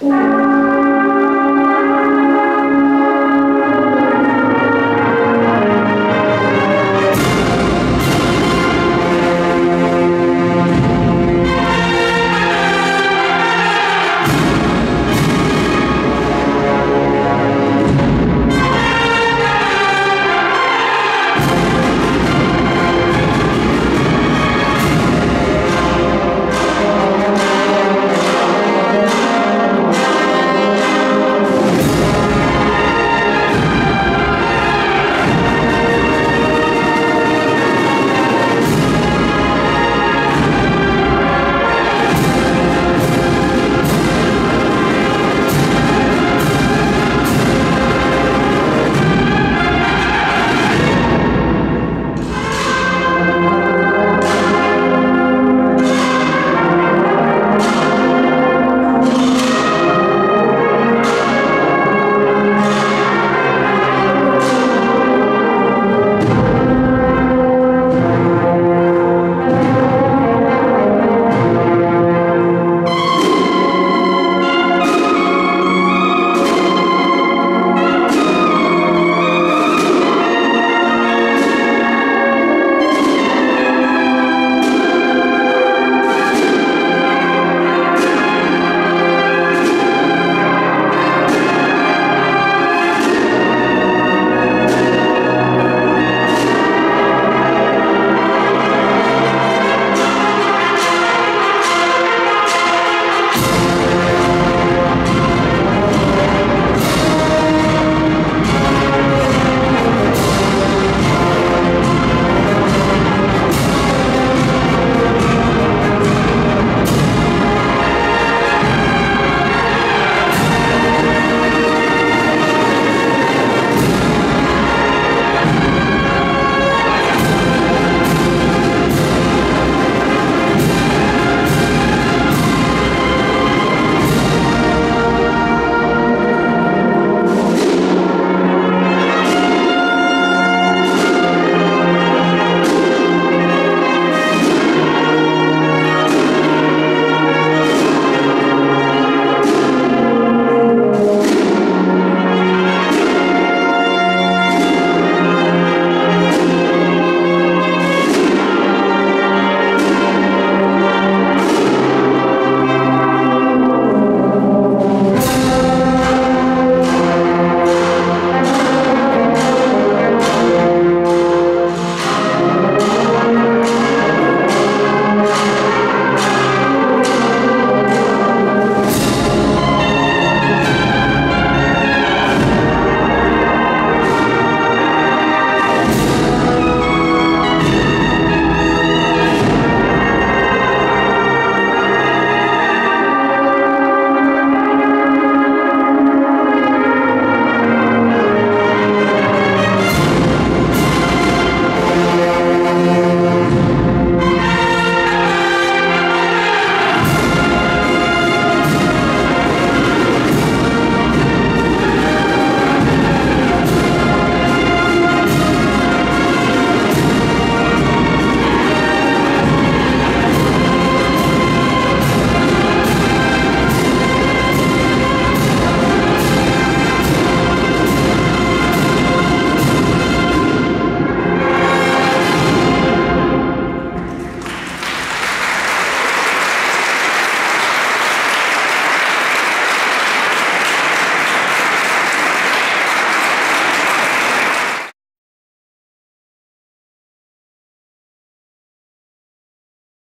Bye.